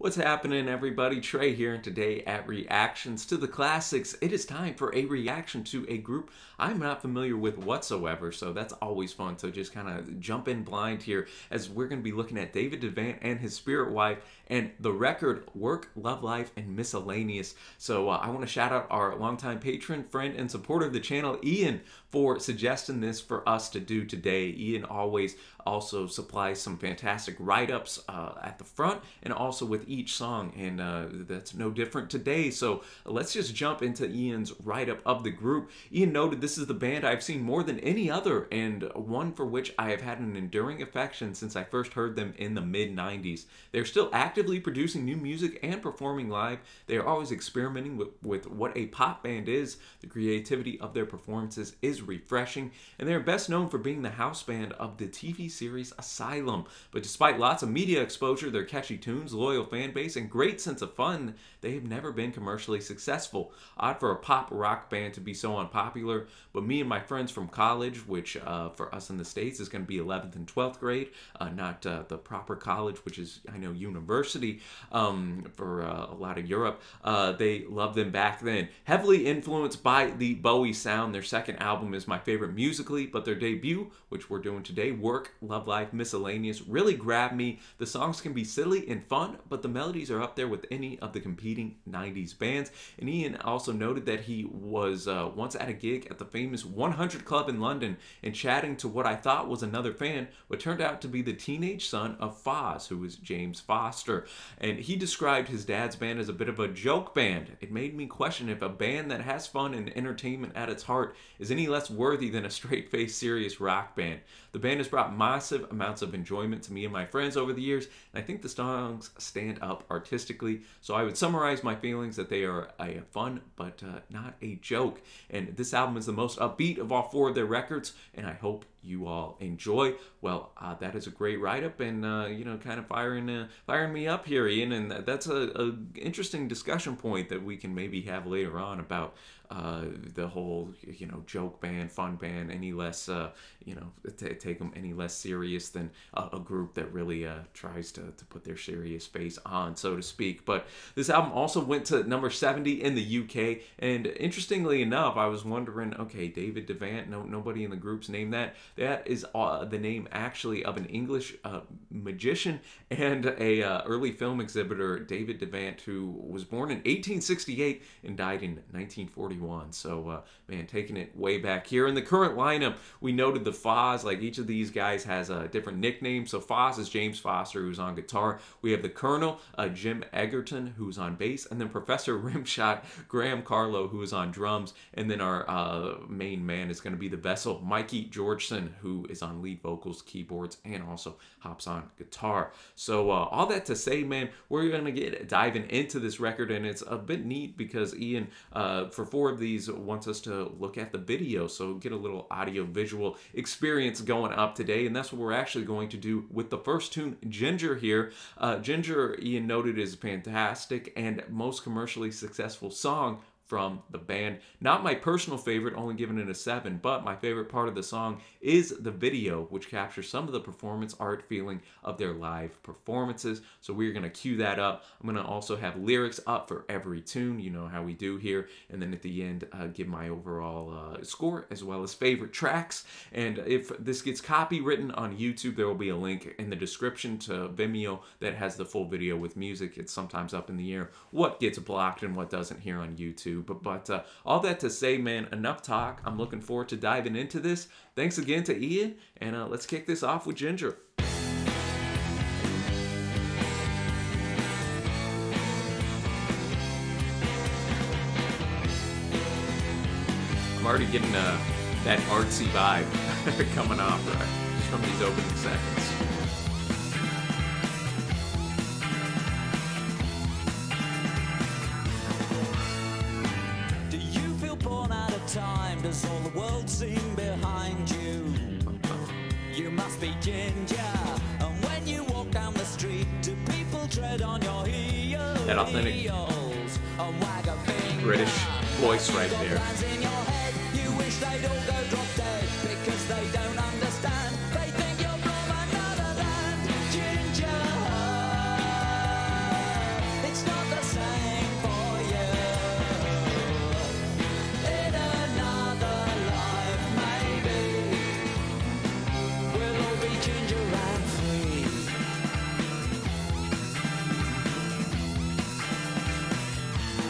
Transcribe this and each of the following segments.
What's happening, everybody? Trey here, and today at Reactions to the Classics, it is time for a reaction to a group I'm not familiar with whatsoever, so that's always fun So just kind of jump in blind here as we're going to be looking at David Devant and his spirit wife and the record Work, Love Life, and Miscellaneous. So uh, I want to shout out our longtime patron, friend, and supporter of the channel, Iain, for suggesting this for us to do today. Iain always also supplies some fantastic write-ups uh, at the front and also with each song, and uh, that's no different today. So let's just jump into Iain's write-up of the group. Iain noted this is the band I've seen more than any other, and one for which I have had an enduring affection since I first heard them in the mid-90s. They're still actively producing new music and performing live. They are always experimenting with, with what a pop band is. The creativity of their performances is refreshing, and they are best known for being the house band of the TV series Asylum. But despite lots of media exposure, their catchy tunes, loyal fan base, and great sense of fun, they have never been commercially successful. Odd for a pop rock band to be so unpopular, but me and my friends from college, which uh, for us in the States is going to be 11th and 12th grade, uh, not uh, the proper college, which is, I know, university um, for uh, a lot of Europe, uh, they loved them back then. Heavily influenced by the Bowie sound, their second album is my favorite musically, but their debut, which we're doing today, Work, Love Life, Miscellaneous, really grabbed me. The songs can be silly and fun, but the melodies are up there with any of the competing 90s bands. And Iain also noted that he was uh, once at a gig at the famous 100 Club in London and chatting to what I thought was another fan, but turned out to be the teenage son of Foz, who was James Foster. And he described his dad's band as a bit of a joke band. It made me question if a band that has fun and entertainment at its heart is any less worthy than a straight-faced serious rock band. The band has brought massive amounts of enjoyment to me and my friends over the years, and I think the songs stand up artistically. So I would summarize my feelings that they are a fun but uh, not a joke. And this album is the most upbeat of all four of their records, and I hope you all enjoy. Well, uh, that is a great write-up, and uh, you know, kind of firing uh, firing me up here, Iain. And that's a, a, interesting discussion point that we can maybe have later on about uh, the whole you know joke band, fun band, any less uh, you know t- take them any less serious than a, a group that really uh, tries to, to put their serious face on, so to speak. But this album also went to number 70 in the UK, and interestingly enough, I was wondering, okay, David Devant, no nobody in the group's named that. That is uh, the name actually of an English uh, magician and a uh, early film exhibitor, David Devant, who was born in 1868 and died in 1941. So, uh, man, taking it way back here. In the current lineup, we noted the Foz, like each of these guys has a different nickname. So Foz is James Foster, who's on guitar. We have the Colonel, uh, Jim Egerton, who's on bass, and then Professor Rimshot, Graham Carlow, who is on drums. And then our uh, main man is going to be the vessel, Mikey Georgeson, who is on lead vocals, keyboards, and also hops on guitar. So uh, all that to say, man, we're going to get diving into this record, and it's a bit neat because Iain, uh, for four of these, wants us to look at the video, so get a little audio visual experience going up today, and that's what we're actually going to do with the first tune, Ginger here. Uh, Ginger, Iain noted, is a fantastic and most commercially successful song from the band. Not my personal favorite, only giving it a 7, but my favorite part of the song is the video, which captures some of the performance art feeling of their live performances. So we're going to cue that up. I'm going to also have lyrics up for every tune, you know how we do here. And then at the end, uh, give my overall uh, score as well as favorite tracks. And if this gets copywritten on YouTube, there will be a link in the description to Vimeo that has the full video with music. It's sometimes up in the air what gets blocked and what doesn't here on YouTube. But, but uh, all that to say, man, enough talk. I'm looking forward to diving into this. Thanks again to Iain, and uh, let's kick this off with Ginger. I'm already getting uh, that artsy vibe coming off right, from these opening seconds. The world seem behind you? You must be ginger, and when you walk down the street, do people tread on your heels? That authentic British voice right there.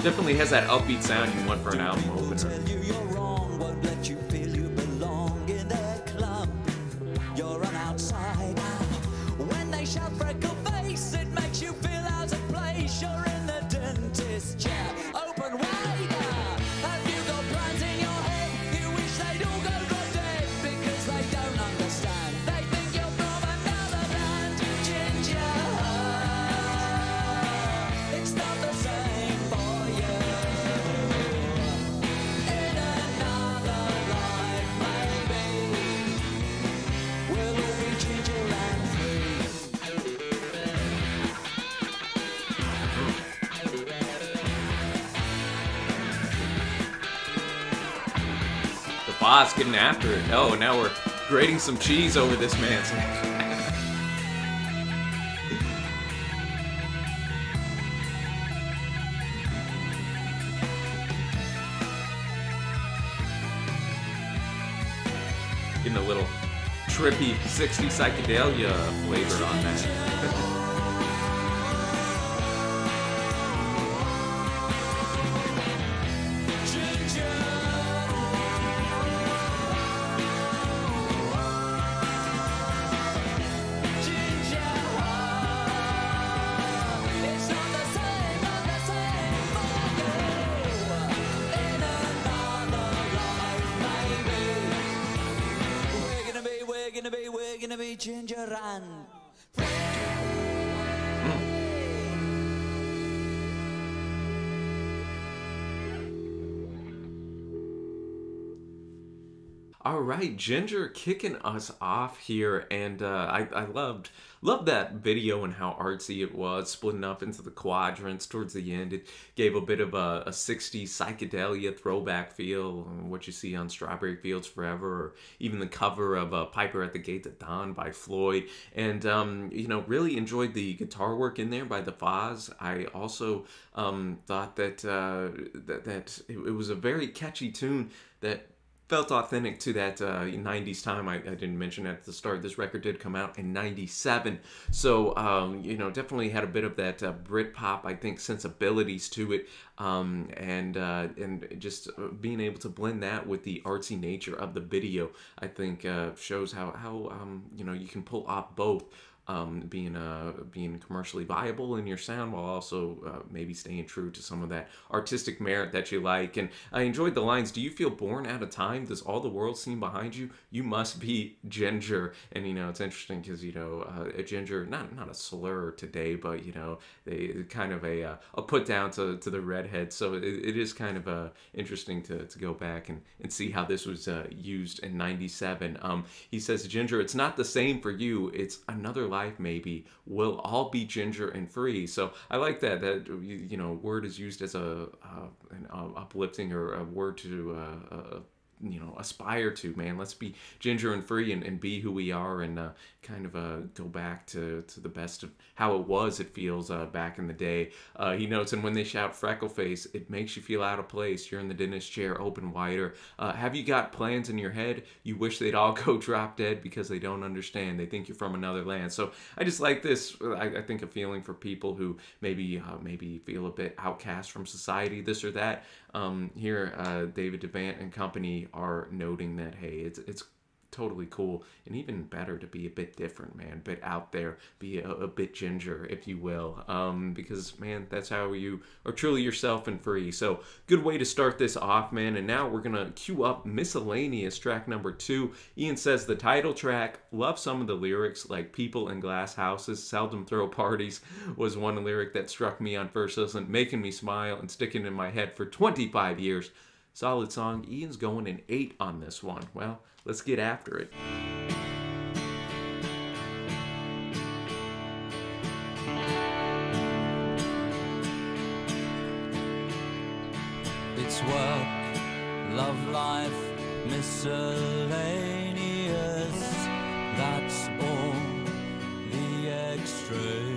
Definitely has that upbeat sound you want for an album opener. Getting after it. Oh, now we're grating some cheese over this man's head. Getting a little trippy 60 psychedelia flavor on that. Ginger kicking us off here, and uh, I, I loved loved that video and how artsy it was, splitting up into the quadrants towards the end. It gave a bit of a, a 60s psychedelia throwback feel, what you see on Strawberry Fields Forever, or even the cover of uh, Piper at the Gates of Dawn by Floyd. And, um, you know, really enjoyed the guitar work in there by the Foz. I also um, thought that, uh, that, that it, it was a very catchy tune that felt authentic to that uh, 90s time. I, I didn't mention at the start, this record did come out in 97. So, um, you know, definitely had a bit of that uh, Britpop, I think, sensibilities to it. Um, and uh, and just uh, being able to blend that with the artsy nature of the video, I think uh, shows how, how um, you know, you can pull off both um, being uh, being commercially viable in your sound while also uh, maybe staying true to some of that artistic merit that you like. And I enjoyed the lines. Do you feel born out of time? Does all the world seem behind you? You must be ginger. And you know it's interesting because you know uh, a ginger not not a slur today, but you know they kind of a uh, a put down to, to the redhead. So it, it is kind of uh, interesting to, to go back and, and see how this was uh, used in '97. Um, he says, Ginger, it's not the same for you. It's another life maybe we'll all be ginger and free. So i like that that you you know word is used as a uh, an uh, uplifting or a word to uh, uh, you know aspire to man. Let's be ginger and free and, and be who we are and uh, kind of uh, go back to, to the best of how it was it feels uh, back in the day. Uh, he notes and when they shout freckle face it makes you feel out of place. You're in the dentist chair open wider. Uh, have you got plans in your head? You wish they'd all go drop dead because they don't understand. They think you're from another land. So i just like this i, I think a feeling for people who maybe uh, maybe feel a bit outcast from society this or that. Um, here uh, david devant and company are noting that hey it's it's totally cool and even better to be a bit different man bit out there be a, a bit ginger if you will um, because man that's how you are truly yourself and free. So good way to start this off man and now we're gonna cue up miscellaneous track number two. Iain says the title track love some of the lyrics like people in glass houses seldom throw parties was one lyric that struck me on first listen making me smile and sticking in my head for 25 years. Solid song. Iain's going an eight on this one. Well let's get after it It's work, love life, miscellaneous. That's all the extraneous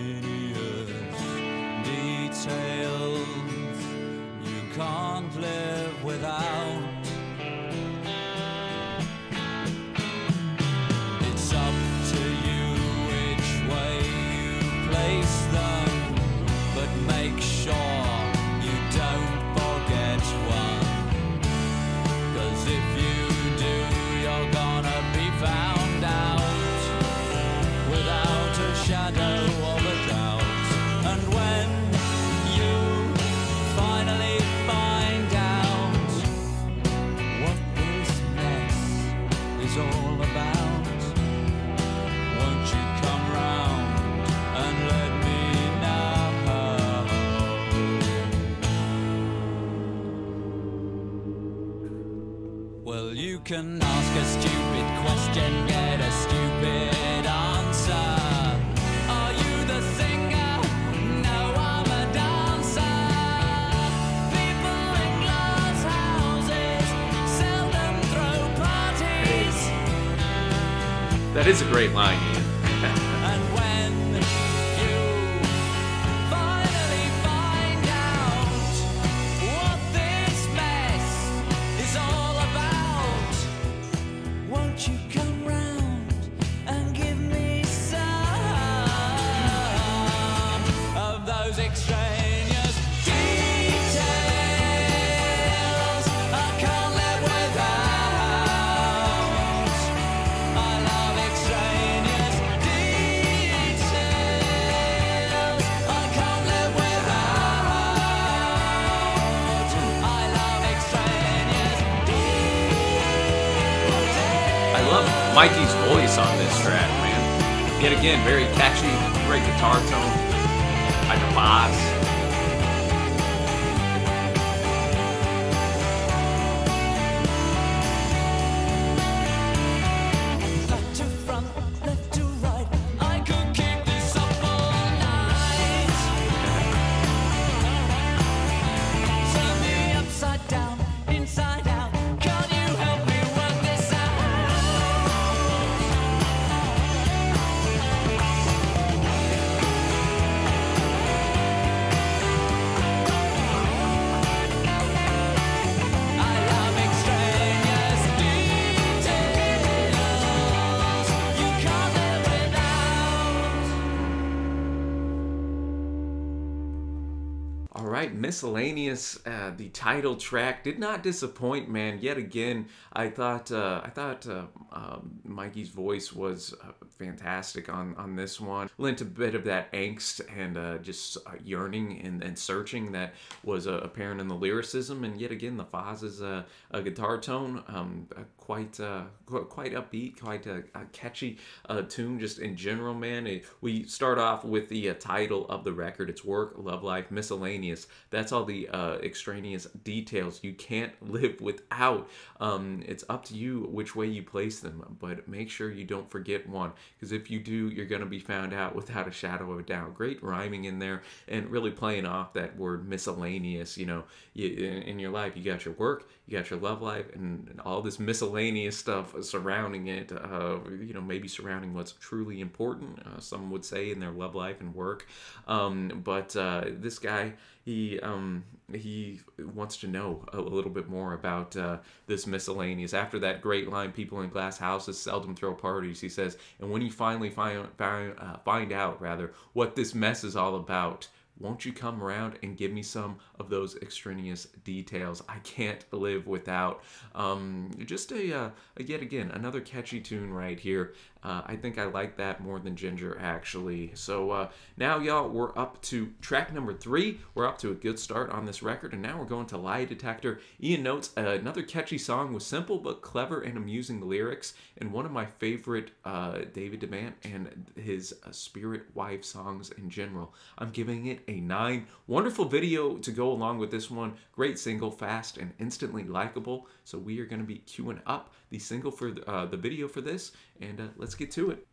miscellaneous. Uh, the title track did not disappoint, man. Yet again, I thought uh, I thought uh, um, Mikey's voice was uh, fantastic on on this one. Lent a bit of that angst and uh, just uh, yearning and, and searching that was apparent in the lyricism. And yet again, the Foz's a guitar tone, um, quite uh, quite upbeat, quite a, a catchy uh, tune. Just in general, man. It- we start off with the uh, title of the record. It's work, love life, miscellaneous. That's all the uh, extraneous details you can't live without. Um, it's up to you which way you place them, but make sure you don't forget one, because if you do, you're going to be found out without a shadow of a doubt. Great rhyming in there, and really playing off that word miscellaneous. You know, you, in, in your life, you got your work, you got your love life, and, and all this miscellaneous stuff surrounding it. Uh, you know, maybe surrounding what's truly important. Uh, some would say in their love life and work. Um, but uh, this guy, he um, he wants to know a little bit more about uh, this miscellaneous. After that great line, "People in glass houses seldom throw parties," he says, and when you finally find find, uh, find out rather what this mess is all about. Won't you come around and give me some of those extraneous details? I can't live without. Um, just a, uh, yet again, another catchy tune right here. Uh, I think I like that more than Ginger, actually. So uh, now, y'all, we're up to track number three. We're up to a good start on this record, and now we're going to Lie Detector. Iain notes uh, another catchy song with simple but clever and amusing lyrics, and one of my favorite uh, David Devant and his uh, Spirit Wife songs in general. I'm giving it a nine. Wonderful video to go along with this one. Great single, fast and instantly likable. So we are going to be queuing up the single for the, uh, the video for this, and uh, let's get to it.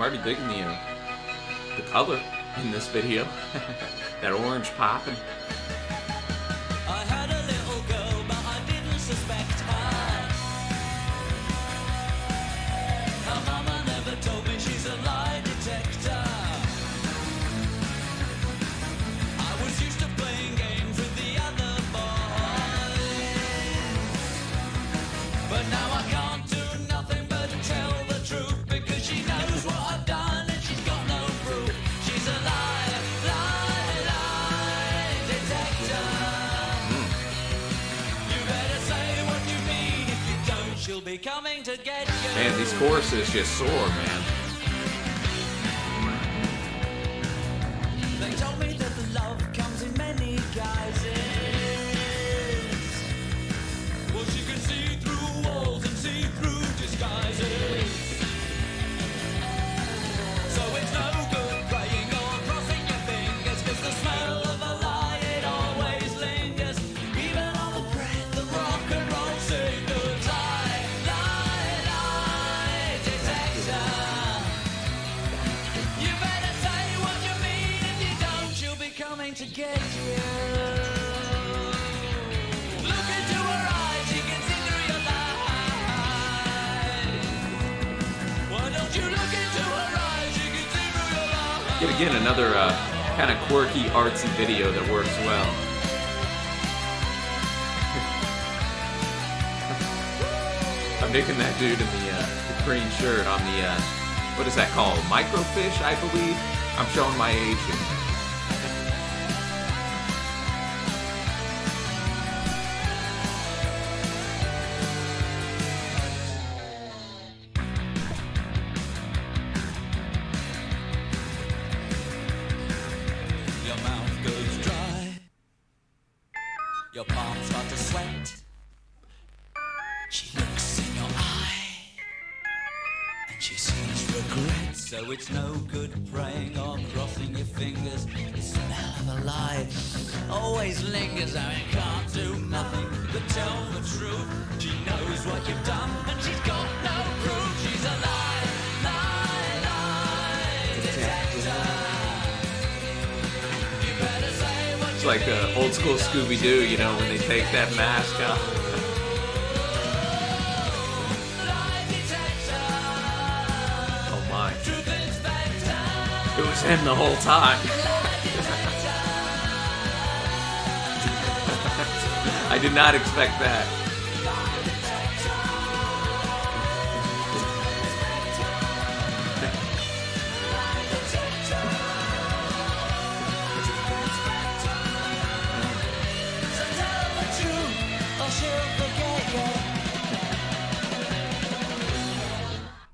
I'm already digging the uh, the color in this video. that orange popping. Man, these choruses just soar, man. Again, another uh, kind of quirky, artsy video that works well. I'm nicking that dude in the, uh, the green shirt on the, uh, what is that called? Microfish, I believe? I'm showing my age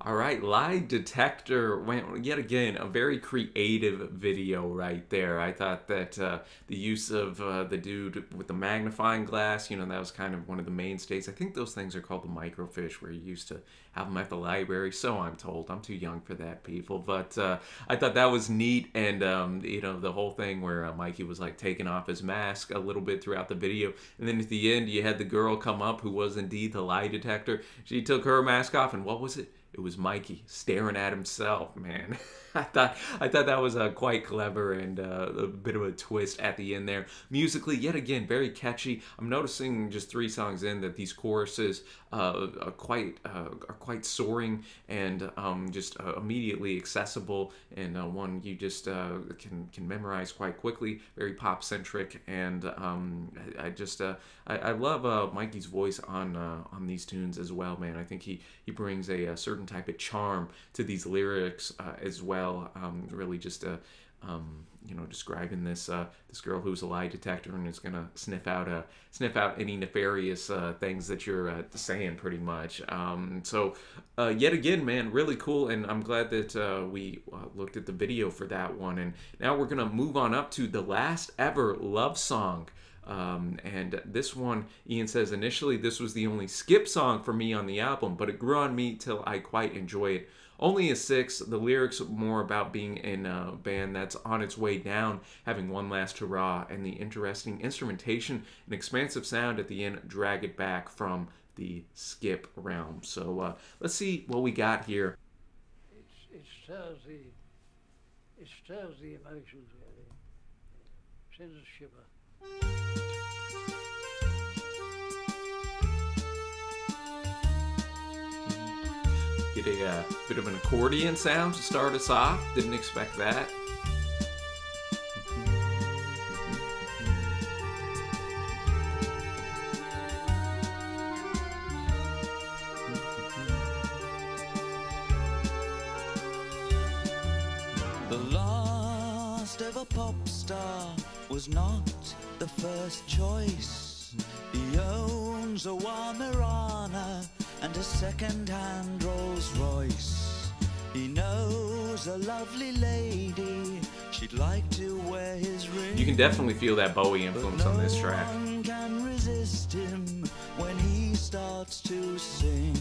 All right, lie detector went yet again a very creative video right there. I thought that uh, the use of uh, the dude with the magnifying glass, you know, that was kind of one of the mainstays. I think those things are called the microfiche, where you used to have them at the library. So I'm told. I'm too young for that, people. But uh, I thought that was neat, and um, you know, the whole thing where uh, Mikey was like taking off his mask a little bit throughout the video, and then at the end, you had the girl come up who was indeed the lie detector. She took her mask off, and what was it? It was Mikey staring at himself, man. I thought I thought that was uh, quite clever and uh, a bit of a twist at the end there. Musically, yet again, very catchy. I'm noticing just three songs in that these choruses uh, are quite uh, are quite soaring and um, just uh, immediately accessible, and uh, one you just can can memorize quite quickly. Very pop centric, and um, I, I just I, I love uh, Mikey's voice on uh, on these tunes as well, man. I think he he brings a, a certain type of charm to these lyrics uh, as well. Um, really, just uh, um, you know, describing this uh, this girl who's a lie detector and is gonna sniff out uh, sniff out any nefarious uh, things that you're uh, saying, pretty much. Um, so, uh, yet again, man, really cool, and I'm glad that uh, we uh, looked at the video for that one. And now we're gonna move on up to the last ever love song. Um, and this one, Iain says, initially this was the only skip song for me on the album, but it grew on me till I quite enjoy it. Only a six, the lyrics more about being in a band that's on its way down, having one last hurrah, and the interesting instrumentation and expansive sound at the end drag it back from the skip realm. So uh, let's see what we got here. It, stirs the it stirs the emotions really. Sends a shiver. Get a uh, bit of an accordion sound to start us off. Didn't expect that. The last ever pop star was not the first choice. He owns a Wamarana and a second-hand Rolls Royce. He knows a lovely lady. She'd like to wear his ring. You can definitely feel that Bowie influence on this track. One can resist him when he starts to sing.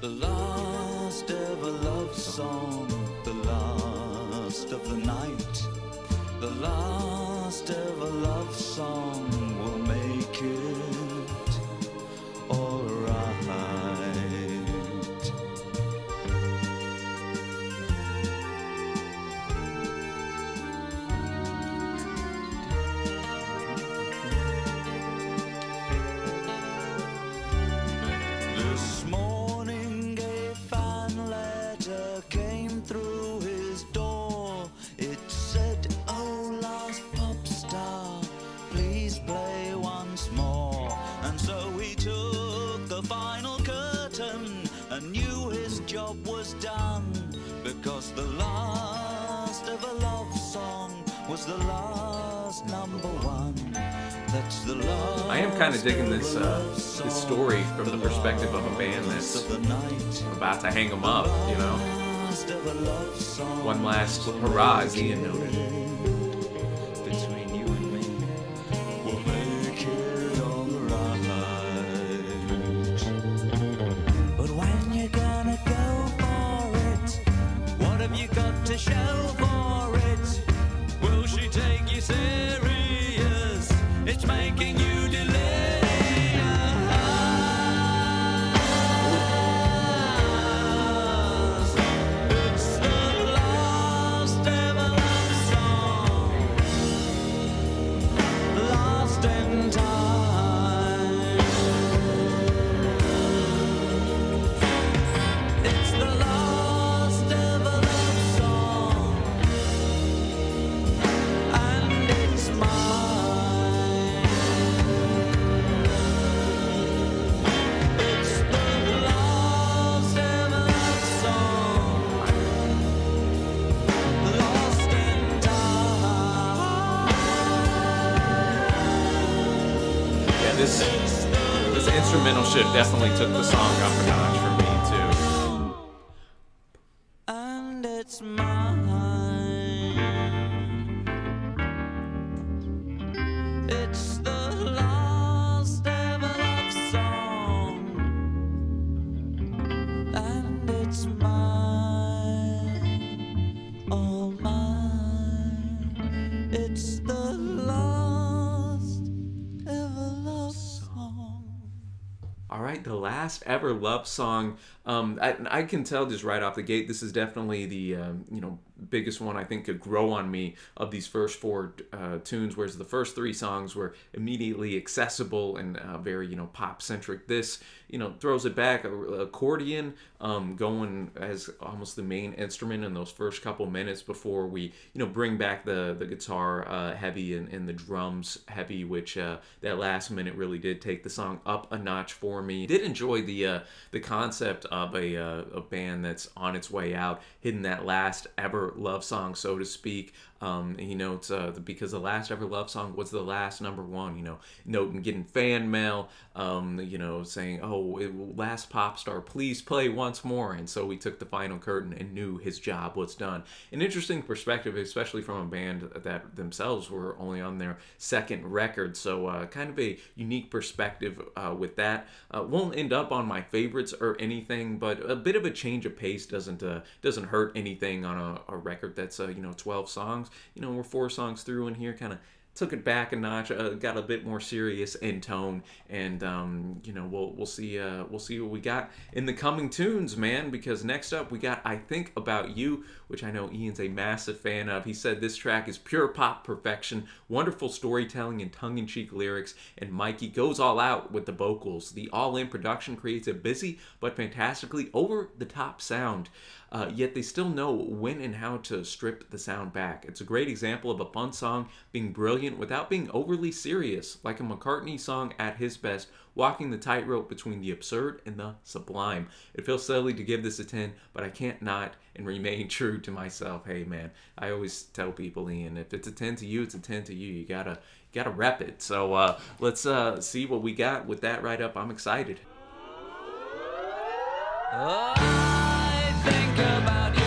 The last ever love song, the last of the night. The last ever love song will make it alright. The last of a love song was the last number one. That's the last. I am kind of digging this uh, this story from the perspective of a band that's of the night. about to hang them up. You know, Last of a love song one last hurrah, as Iain noted. Instrumental shit definitely took the song The last ever love song. Um, I, I can tell just right off the gate, this is definitely the um, you know biggest one I think could grow on me of these first four uh, tunes. Whereas the first three songs were immediately accessible and uh, very you know pop centric. This you know throws it back. Accordion um, going as almost the main instrument in those first couple minutes before we you know bring back the the guitar uh, heavy and, and the drums heavy, which uh, that last minute really did take the song up a notch for me. Did enjoy the uh, the concept of a, uh, a band that's on its way out, hitting that last ever love song, so to speak. Um, you know, it's uh, because the last ever love song was the last number one. You know, noting getting fan mail, um, you know, saying, "Oh, it, last pop star, please play once more." And so we took the final curtain and knew his job was done. An interesting perspective, especially from a band that themselves were only on their second record. So uh, kind of a unique perspective uh, with that. Uh, won't end up on my favorites or anything, but a bit of a change of pace doesn't uh, doesn't hurt anything on a, a record that's uh, you know 12 songs. You know, we're four songs through in here, kind of took it back a notch, uh, got a bit more serious in tone, and um, you know we'll we'll see uh, we'll see what we got in the coming tunes, man. Because next up we got I think about you, which I know Iain's a massive fan of. He said this track is pure pop perfection, wonderful storytelling and tongue-in-cheek lyrics, and Mikey goes all out with the vocals. The all-in production creates a busy but fantastically over-the-top sound. Uh, yet they still know when and how to strip the sound back. It's a great example of a fun song being brilliant without being overly serious, like a McCartney song at his best, walking the tightrope between the absurd and the sublime. It feels silly to give this a 10, but I can't not and remain true to myself. Hey man, I always tell people, Iain, if it's a 10 to you, it's a 10 to you. You gotta you gotta rep it. So uh, let's uh, see what we got with that right up. I'm excited. I think about you.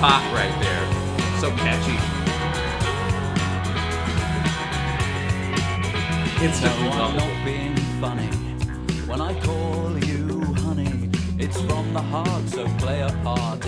Pop right there. So catchy. It's No, I'm not being funny when I call you honey. It's from the heart, so play a part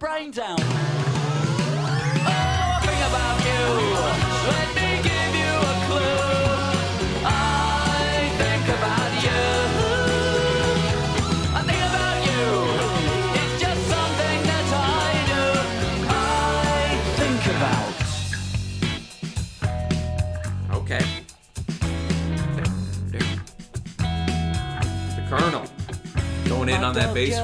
brains out. Oh, a thing about you. Let me give you a clue. I think about you. I think about you. It's just something that I do. I think about. Okay. The Colonel. Going in on that bass.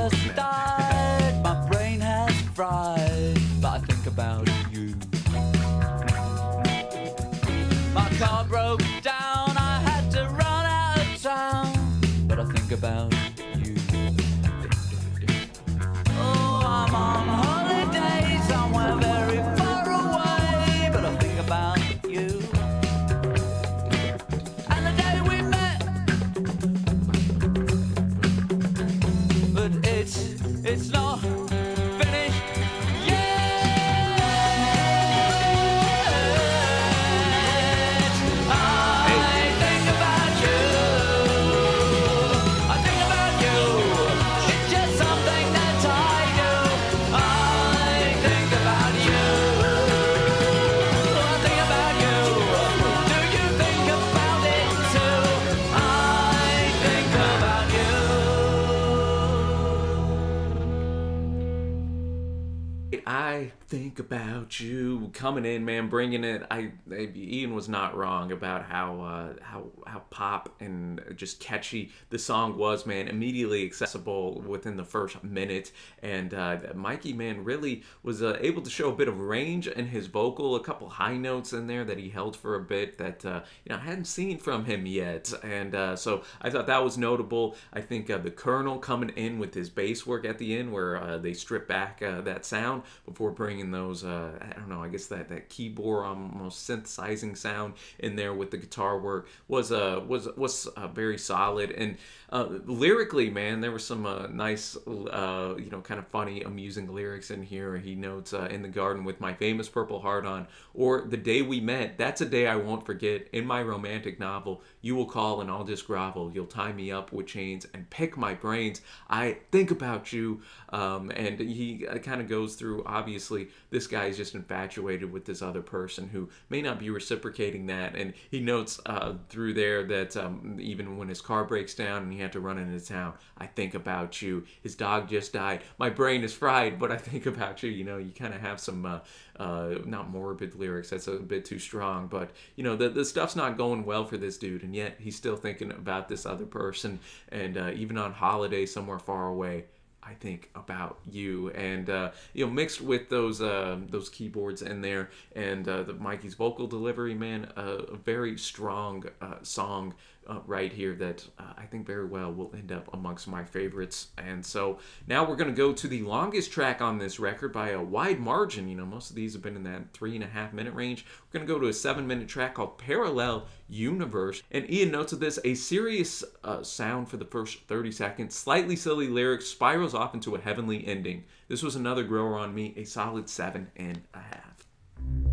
Coming in, man, bringing it. I, I Iain was not wrong about how uh, how how pop and just catchy the song was, man. Immediately accessible within the first minute, and uh, Mikey, man, really was uh, able to show a bit of range in his vocal, a couple high notes in there that he held for a bit that uh, you know I hadn't seen from him yet, and uh, so I thought that was notable. I think uh, the Colonel coming in with his bass work at the end, where uh, they strip back uh, that sound before bringing those uh, I don't know I guess that that keyboard almost synthesizing sound in there with the guitar work was uh was was uh, very solid. And uh, lyrically man there were some uh, nice uh, you know kind of funny amusing lyrics in here. He notes uh, in the garden with my famous purple heart on or the day we met. That's a day I won't forget in my romantic novel you will call and I'll just grovel. You'll tie me up with chains and pick my brains. I think about you um, and he uh, kind of goes through obviously this guy is just infatuated with this other person who may not be reciprocating that and he notes uh, through there that um, even when his car breaks down he had to run into town. I think about you. His dog just died. My brain is fried but i think about you. You know you kind of have some uh, uh, not morbid lyrics that's a bit too strong but you know the, the stuff's not going well for this dude and yet he's still thinking about this other person and uh, even on holiday somewhere far away I think about you, and uh, you know, mixed with those uh, those keyboards in there, and uh, the Mikey's vocal delivery, man, a very strong uh, song uh, right here that uh, I think very well will end up amongst my favorites. And so now we're gonna go to the longest track on this record by a wide margin. You know, most of these have been in that three and a half minute range. We're gonna go to a seven minute track called Parallel Universe. And Iain notes of this a serious uh, sound for the first 30 seconds, slightly silly lyrics, spirals off into a heavenly ending. This was another grower on me, a solid seven and a half.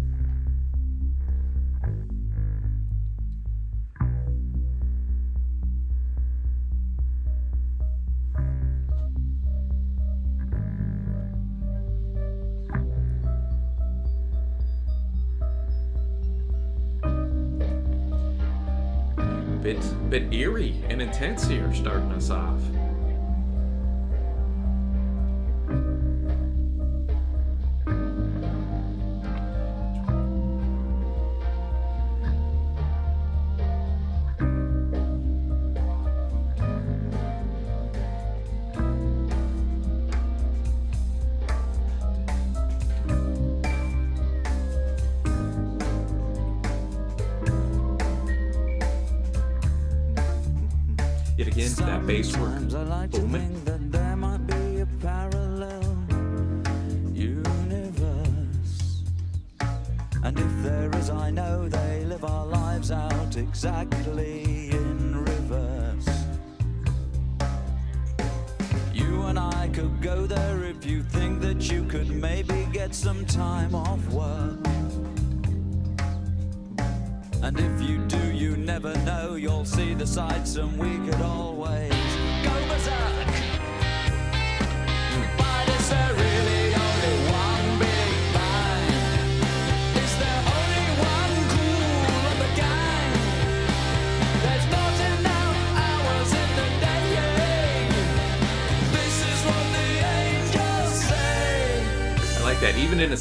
Bit, bit eerie and intense here, starting us off.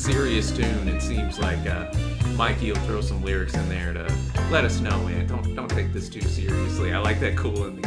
serious tune, it seems like uh, Mikey will throw some lyrics in there to let us know. Man, don't don't take this too seriously. I like that cool in the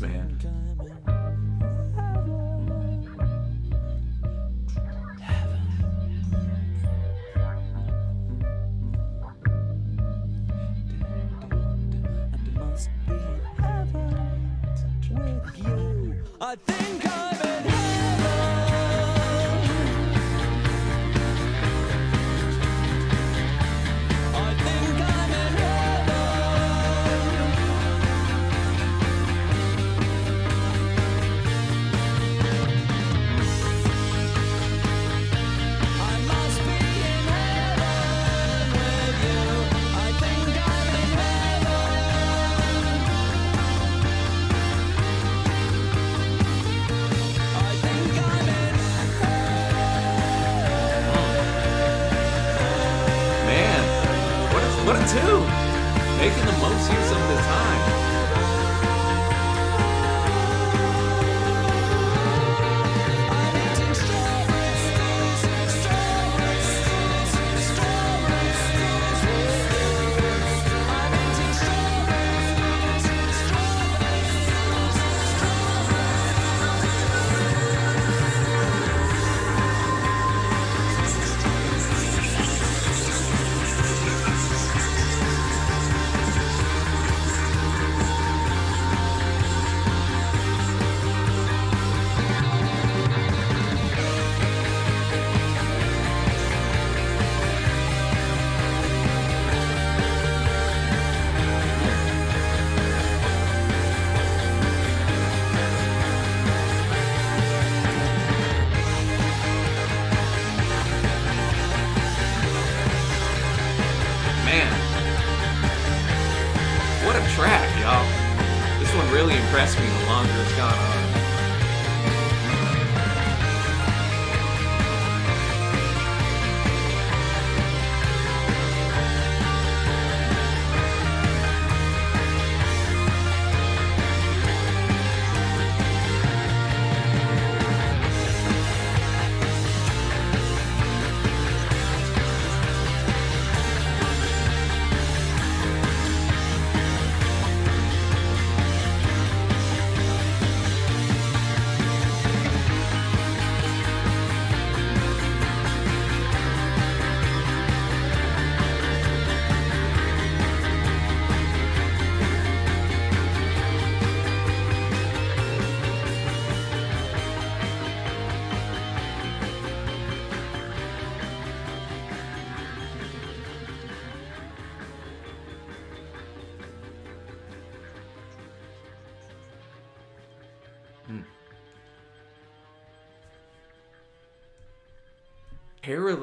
man.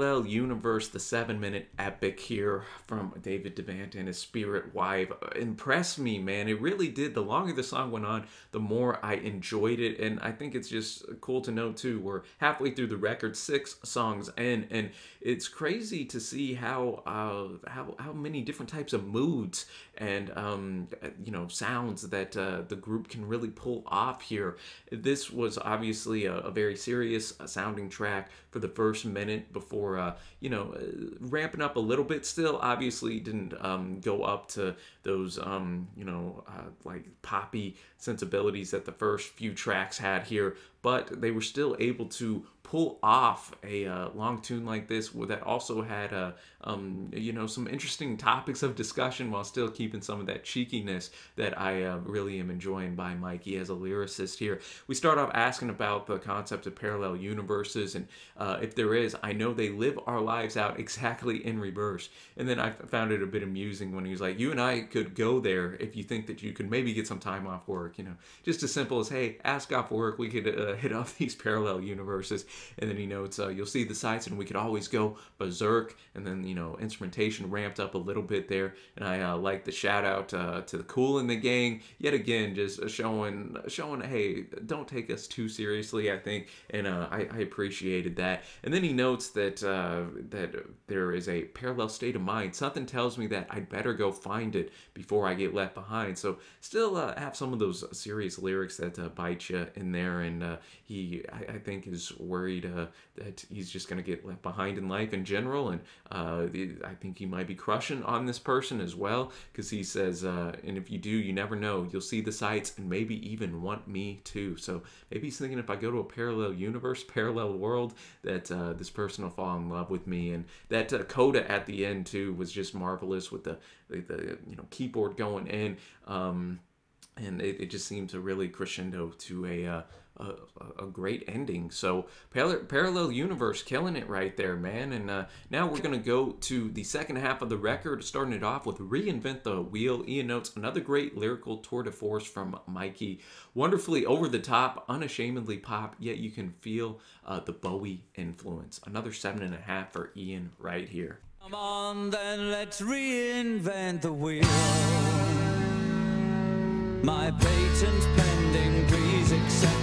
Parallel Universe, the seven minute epic here from David Devant and his Spirit Wife impressed me, man. It really did. The longer the song went on, the more I enjoyed it. And I think it's just cool to know, too, we're halfway through the record, six songs in, and it's crazy to see how, uh, how, how many different types of moods and, um, you know, sounds that uh, the group can really pull off here. This was obviously a, a very serious sounding track for the first minute before uh, you know uh, ramping up a little bit. Still, obviously didn't um, go up to those um, you know uh, like poppy sensibilities that the first few tracks had here, but they were still able to pull off a uh, long tune like this that also had a uh, um, you know some interesting topics of discussion while still keeping some of that cheekiness that I uh, really am enjoying by Mikey as a lyricist here. We start off asking about the concept of parallel universes and uh, if there is, I know they live our lives out exactly in reverse. And then I found it a bit amusing when he was like, "You and I could go there if you think that you could maybe get some time off work." You know, just as simple as, "Hey, ask off work. We could uh, hit off these parallel universes." And then he notes, uh, "You'll see the sights, and we could always go berserk." And then you know, instrumentation ramped up a little bit there, and I uh, like the shout out uh, to the Kool and the Gang yet again, just showing showing, hey, don't take us too seriously. I think, and uh, I, I appreciated that. And then he notes that uh, that there is a parallel state of mind. Something tells me that I'd better go find it before I get left behind. So still uh, have some of those serious lyrics that uh, bite you in there, and uh, he I, I, think is worried uh, that he's just going to get left behind in life in general, and uh, I think he might be crushing on this person as well because he says, uh, and if you do, you never know. You'll see the sights and maybe even want me too. So maybe he's thinking if I go to a parallel universe, parallel world, that uh, this person will fall in love with me. And that uh, coda at the end too was just marvelous with the the, the you know keyboard going in. Um, and it, it just seemed to really crescendo to a uh, a, a, great ending. So parallel universe, killing it right there, man. And uh, now we're gonna go to the second half of the record, starting it off with "Reinvent the Wheel." Iain notes another great lyrical tour de force from Mikey, wonderfully over the top, unashamedly pop, yet you can feel uh, the Bowie influence. Another seven and a half for Iain right here. Come on, then let's reinvent the wheel. My patent's pending, please accept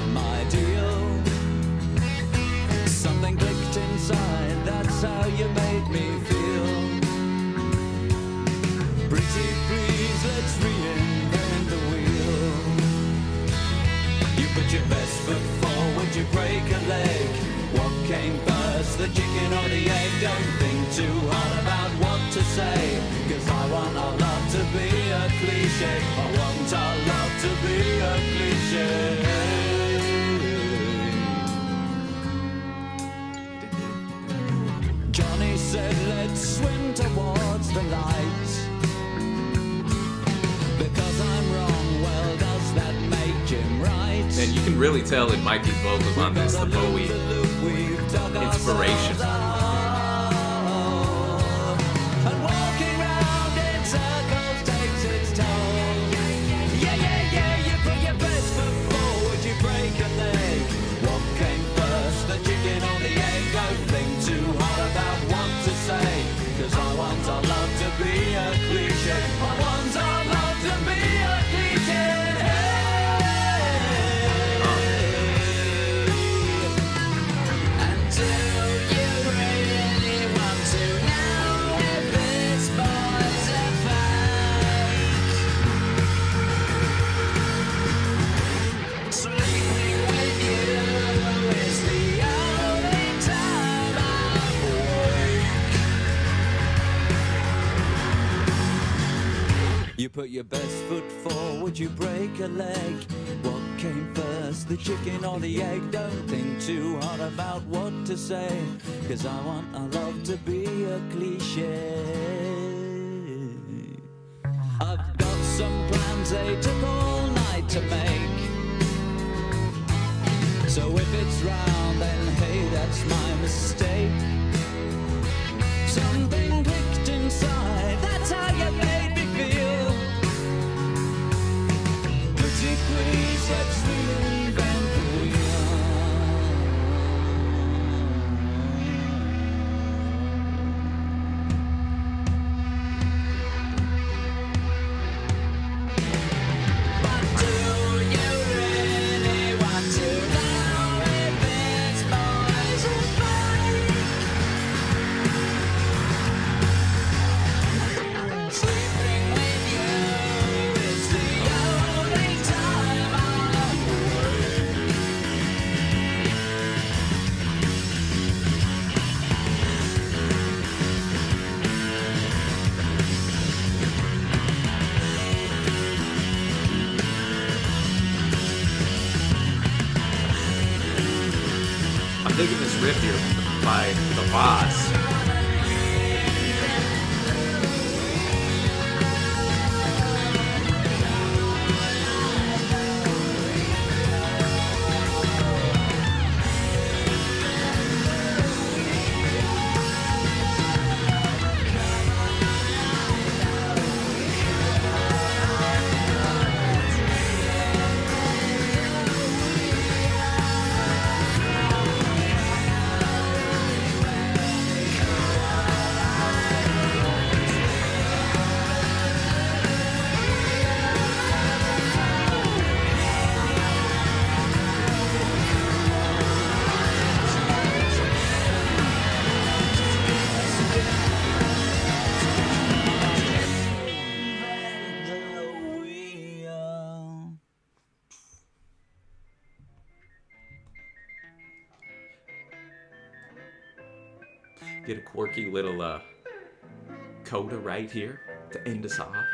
the light. Because I'm wrong, well, does that make Jim right? And you can really tell in Mikey's vocals on this the Bowie inspiration. Put your best foot forward, you break a leg. What came first, the chicken or the egg? Don't think too hard about what to say, cause I want our love to be a cliche. I've got some plans they took all night to make. So if it's round, then hey, that's my mistake. Something clicked quirky little uh, coda right here to end us off.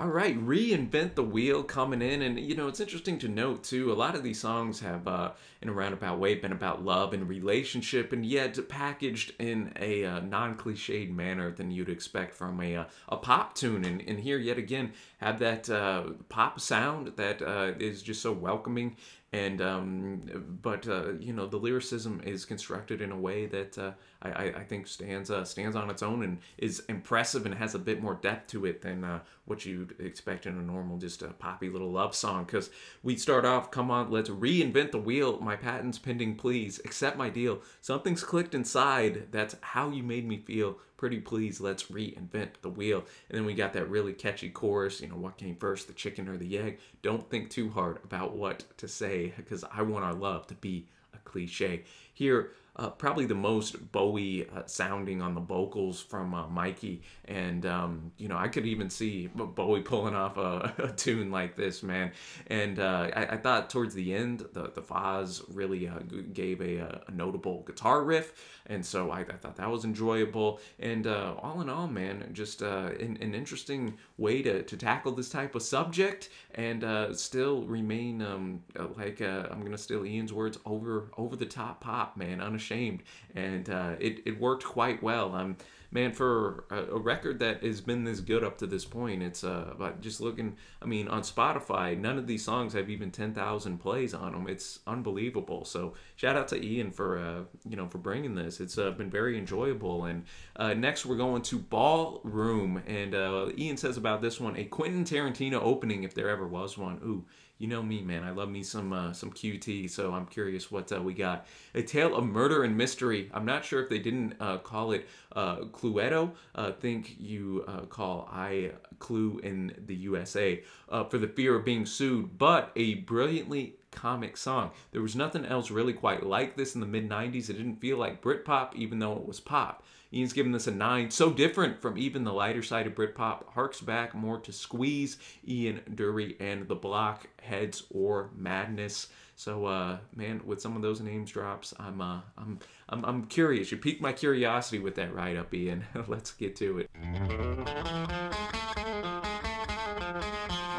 All right, reinvent the wheel coming in, and you know it's interesting to note too. A lot of these songs have, uh, in a roundabout way, been about love and relationship, and yet packaged in a uh, non-cliched manner than you'd expect from a uh, a pop tune. And, and here, yet again, have that uh, pop sound that uh, is just so welcoming. And um, but uh, you know the lyricism is constructed in a way that uh, I, I think stands uh, stands on its own and is impressive and has a bit more depth to it than uh, what you'd expect in a normal just a poppy little love song. Because we start off, come on, let's reinvent the wheel. My patent's pending, please accept my deal. Something's clicked inside. That's how you made me feel. Pretty please, let's reinvent the wheel. And then we got that really catchy chorus. You know, what came first, the chicken or the egg? Don't think too hard about what to say because I want our love to be a cliche. Here, uh, probably the most Bowie uh, sounding on the vocals from uh, Mikey, and um, you know I could even see Bowie pulling off a, a tune like this, man. And uh, I, I thought towards the end, the the Foz really uh, gave a, a notable guitar riff, and so I, I thought that was enjoyable. And uh, all in all, man, just uh, an, an interesting way to, to tackle this type of subject and uh, still remain um, like uh, I'm gonna steal Iain's words over over the top pop, man, unashamed, and uh, it it worked quite well. Um, man, for a, a record that has been this good up to this point, it's uh, just looking. I mean, on Spotify, none of these songs have even ten thousand plays on them. It's unbelievable. So shout out to Iain for uh, you know for bringing this. It's uh, been very enjoyable. And uh, next we're going to Ballroom, and uh, Iain says about this one a Quentin Tarantino opening if there ever was one. Ooh. You know me, man. I love me some uh, some QT, so I'm curious what uh, we got. A tale of murder and mystery. I'm not sure if they didn't uh, call it uh, Cluedo. Uh, think you uh, call I Clue in the USA for the fear of being sued, but a brilliantly comic song. There was nothing else really quite like this in the mid 90s. It didn't feel like Britpop, even though it was pop. Iain's giving this a 9. So different from even the lighter side of Britpop. Harks back more to Squeeze, Ian Dury, and The Blockheads or Madness. So, uh, man, with some of those names drops, I'm, uh, I'm, I'm, I'm curious. You piqued my curiosity with that write up, Iain. Let's get to it.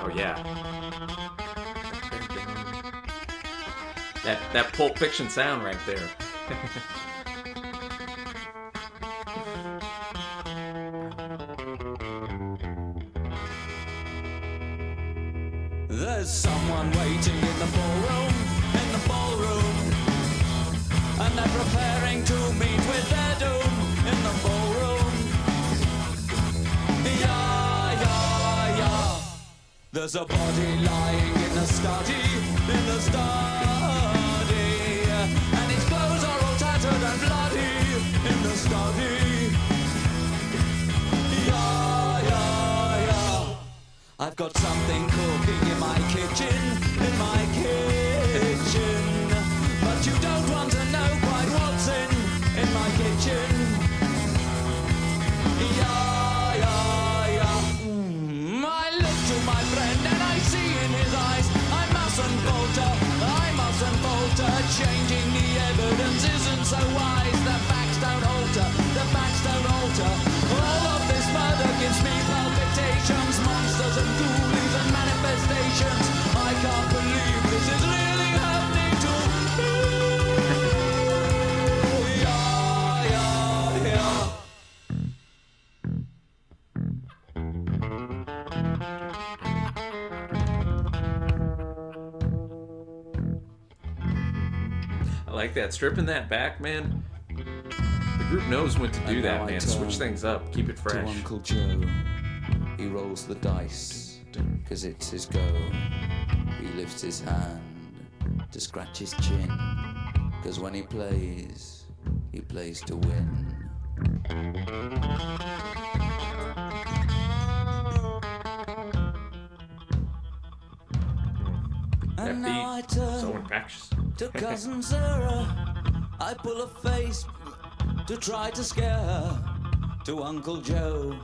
Oh yeah. That that Pulp Fiction sound right there. There's a body lying in the study, in the study. And his clothes are all tattered and bloody in the study. Yeah, yeah, yeah. I've got something cooking in my kitchen, in my kitchen. That. Stripping that back, man. The group knows when to do And that, man. Switch things up. Keep it to fresh. Uncle Joe. He rolls the dice, cause it's his go. He lifts his hand to scratch his chin, cause when he plays, he plays to win. To cousin Sarah. I pull a face to try to scare her. To Uncle Joe,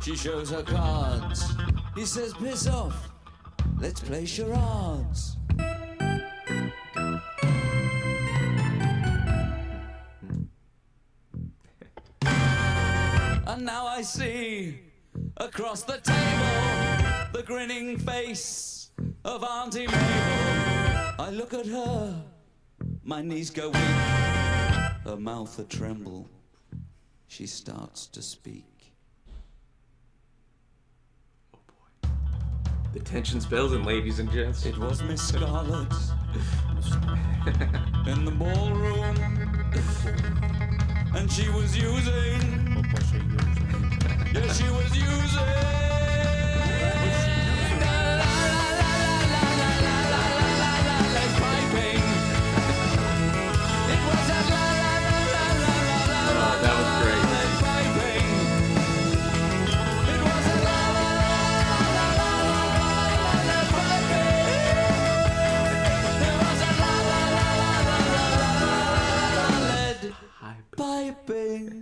she shows her cards. He says, piss off, let's play charades. And now I see across the table the grinning face of Auntie Mabel. I look at her, my knees go weak, her mouth a tremble. She starts to speak. The tension's building, ladies and gents. It was Miss Scarlet in the ballroom, and she was using. Yeah, she was using. babe.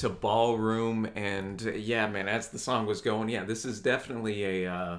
To Ballroom, and uh, yeah, man, as the song was going, yeah, this is definitely a, uh,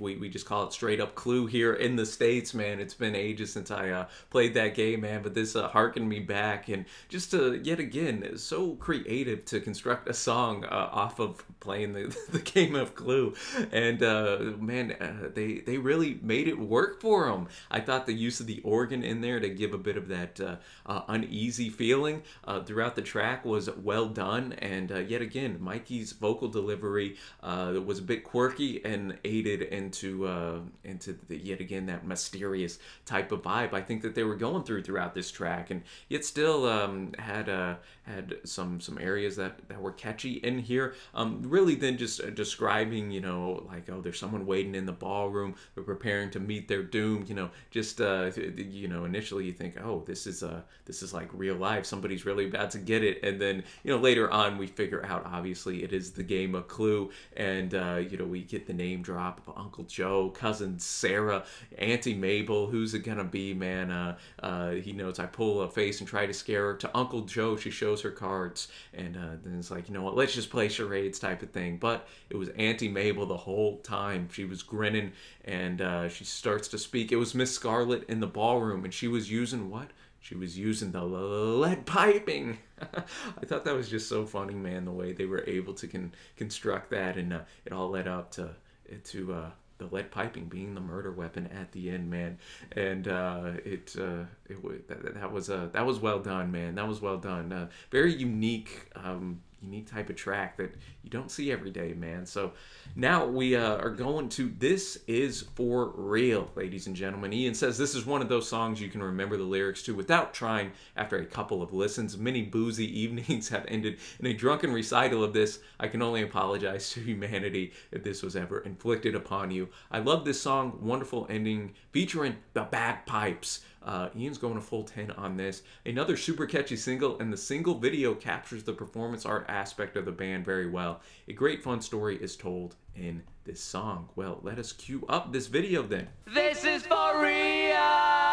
we, we just call it straight up Clue here in the States, man. It's been ages since I uh, played that game, man, but this uh, harkened me back, and just to, yet again, so creative to construct a song uh, off of playing the, the game of Clue, and uh, man, uh, they, they really made it work for them. I thought the use of the organ in there to give a bit of that uh, uh, uneasy feeling uh, throughout the track was well done. And uh, yet again, Mikey's vocal delivery uh, was a bit quirky and aided into uh, into the, yet again that mysterious type of vibe I think that they were going through throughout this track, and yet still um, had uh, had some some areas that, that were catchy in here. Um, really, then just uh, describing, you know, like oh, there's someone waiting in the ballroom, they're preparing to meet their doom. You know, just uh, you know, initially you think, oh, this is uh, this is like real life. Somebody's really about to get it, and then you know later on we figure out obviously it is the game of Clue, and uh, you know we get the name drop of Uncle Joe, cousin Sarah, Auntie Mabel. Who's it gonna be, man? Uh, uh, he knows I pull a face and try to scare her. To Uncle Joe, she shows her cards, and uh, then it's like you know what? Let's just play charades type of thing. But it was Auntie Mabel the whole time. She was grinning, and uh, she starts to speak. It was Miss Scarlet in the ballroom, and she was using what? she was using the lead piping. I thought that was just so funny, man. The way they were able to con construct that, and uh, it all led up to to uh, the lead piping being the murder weapon at the end, man. And uh, it uh, it that, that was uh, that was well done, man. That was well done. Uh, very unique. Um, unique type of track that you don't see every day, man. So now we uh, are going to This Is For Real, ladies and gentlemen. Iain says this is one of those songs you can remember the lyrics to without trying after a couple of listens. Many boozy evenings have ended in a drunken recital of this. I can only apologize to humanity if this was ever inflicted upon you. I love this song, wonderful ending featuring the bagpipes. Uh, Iain's going a full 10 on this. Another super catchy single, and the single video captures the performance art aspect of the band very well. A great fun story is told in this song. Well, let us cue up this video then. This is for real!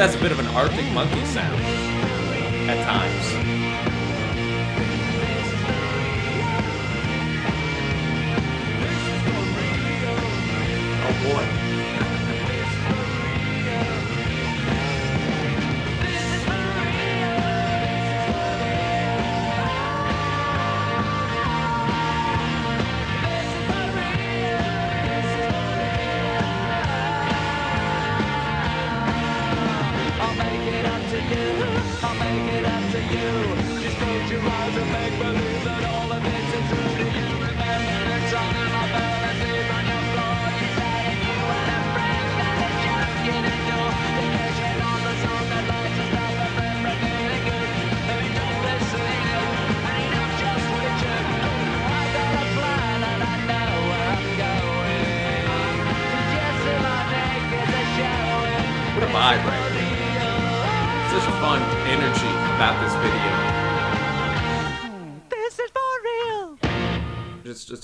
has a bit of an Arctic Monkey sound.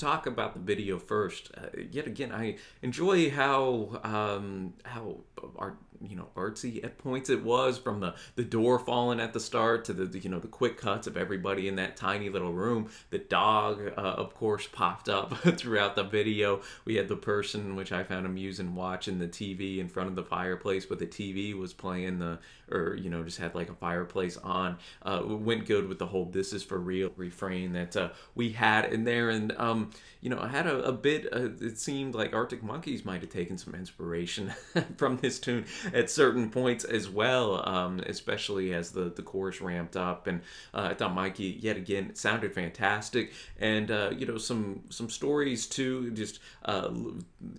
talk about the video first. Uh, yet again, I enjoy how um, how art you know artsy at points it was from the the door falling at the start to the, the you know the quick cuts of everybody in that tiny little room. The dog, uh, of course, popped up throughout the video. We had the person, which I found amusing, watching the TV in front of the fireplace, but the TV was playing the or you know just had like a fireplace on uh went good with the whole this is for real refrain that uh, we had in there. And um you know i had a, a bit uh, it seemed like arctic monkeys might have taken some inspiration from this tune at certain points as well um especially as the the chorus ramped up. And uh, i thought mikey yet again sounded fantastic. And uh you know some some stories too just uh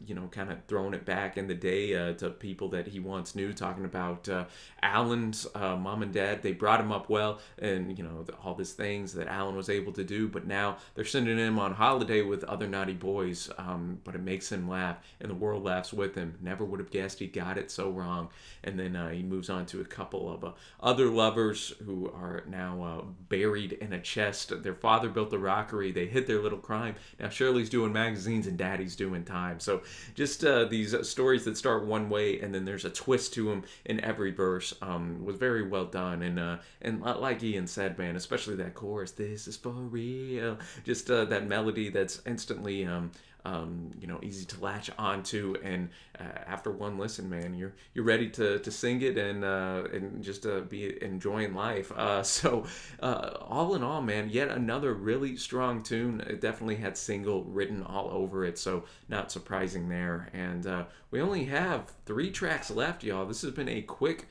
you know kind of throwing it back in the day to people that he once knew talking about uh Alan's uh, mom and dad, they brought him up well, and you know all these things that Alan was able to do. But now they're sending him on holiday with other naughty boys. Um, but it makes him laugh, and the world laughs with him. Never would have guessed he got it so wrong. And then uh, he moves on to a couple of uh, other lovers who are now uh, buried in a chest. Their father built the rockery. They hid their little crime. Now Shirley's doing magazines, and Daddy's doing time. So just uh, these stories that start one way, and then there's a twist to them in every verse um, was very well done, and uh, and like Iain said, man, especially that chorus, "This is for real," just uh, that melody that's instantly. Um, um, you know, easy to latch onto, and uh, after one listen, man, you're you're ready to, to sing it and uh, and just uh, be enjoying life. Uh, so, uh, all in all, man, yet another really strong tune. It definitely had single written all over it, so not surprising there. And uh, we only have three tracks left, y'all. This has been a quick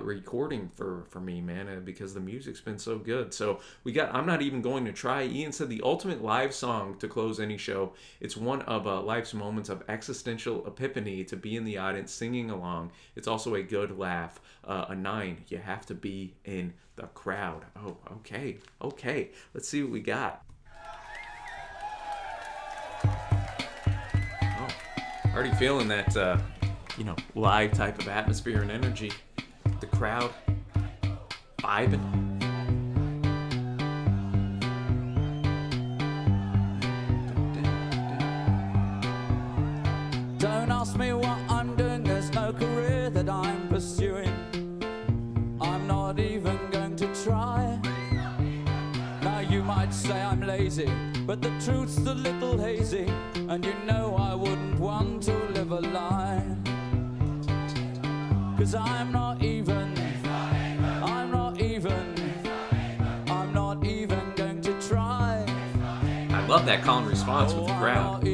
recording for for me, man, because the music's been so good. So we got. I'm not even going to try. Iain said the ultimate live song to close any show. It's one of life's moments of existential epiphany to be in the audience singing along. It's also a good laugh. Uh, a nine, you have to be in the crowd. Oh, okay, okay. Let's see what we got. Oh, already feeling that, uh, you know, live type of atmosphere and energy. The crowd vibing. But the truth's a little hazy, and you know I wouldn't want to live a lie. Cause I'm not even, I'm not even, I'm not even going to try. I love that call and response with the crowd.